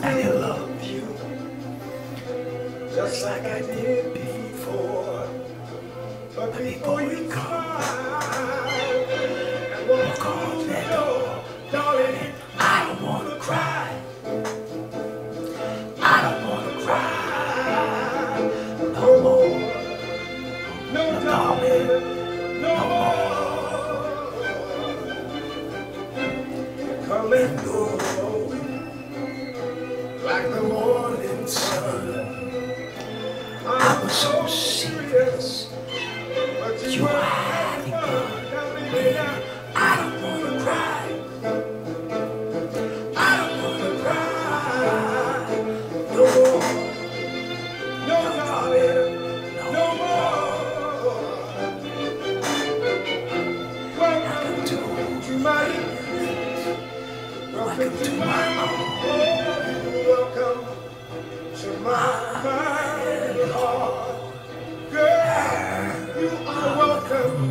I love you just like I did before. But before you come, walk on that door, darling. I don't wanna cry. I don't wanna cry no more. No, darling, no more. Come and go. So serious, You are having fun. I don't wanna cry. I don't wanna cry no more. No, darling, no more. Welcome to my Welcome to my home. Welcome to my my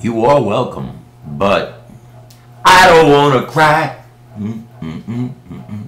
You are welcome, but I don't want to cry. Mm, mm, mm, mm.